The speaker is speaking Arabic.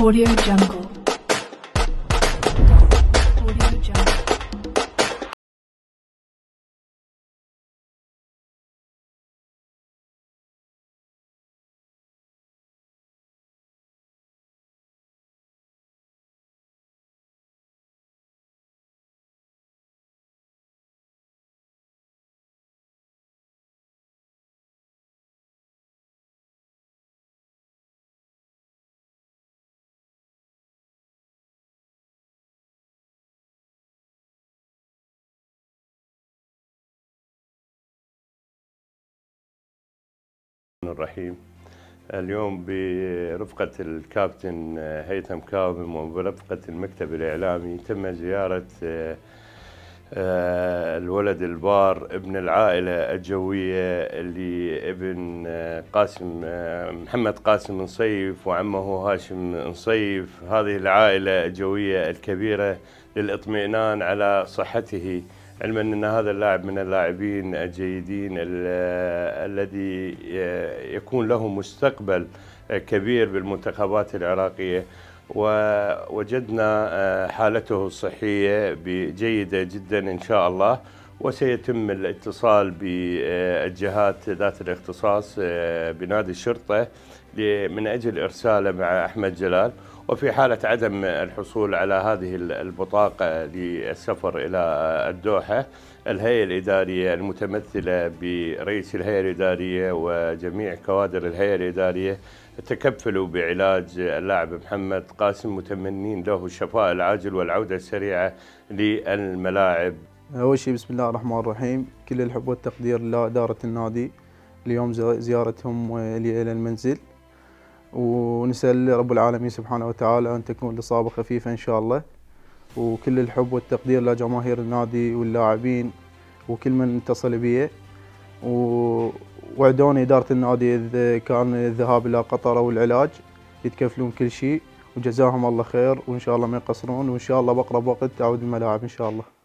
Audio Jungle. الرحيم. اليوم برفقة الكابتن هيثم كاظم وبرفقة المكتب الإعلامي تم زيارة آه، الولد البار ابن العائلة الجوية اللي ابن آه، قاسم آه، محمد قاسم نصيف وعمه هاشم نصيف. هذه العائلة الجوية الكبيرة للإطمئنان على صحته. علما إن هذا اللاعب من اللاعبين الجيدين ال- الذي يكون له مستقبل كبير بالمنتخبات العراقية. ووجدنا حالته الصحية جيده جدا إن شاء الله. وسيتم الاتصال بالجهات ذات الاختصاص بنادي الشرطه من أجل إرساله مع أحمد جلال. وفي حالة عدم الحصول على هذه البطاقة للسفر إلى الدوحة الهيئة الإدارية المتمثلة برئيس الهيئة الإدارية وجميع كوادر الهيئة الإدارية تكفلوا بعلاج اللاعب محمد قاسم متمنين له الشفاء العاجل والعودة السريعة للملاعب. أول شيء بسم الله الرحمن الرحيم. كل الحب والتقدير لإدارة النادي. اليوم زيارتهم لي إلى المنزل. ونسأل رب العالمين سبحانه وتعالى أن تكون الإصابة خفيفة إن شاء الله. وكل الحب والتقدير لجماهير النادي واللاعبين وكل من اتصل بي. ووعدوني إدارة النادي إذا كان الذهاب إلى قطر أو العلاج يتكفلون كل شيء وجزاهم الله خير. وإن شاء الله ما يقصرون. وإن شاء الله بأقرب وقت تعود الملاعب إن شاء الله.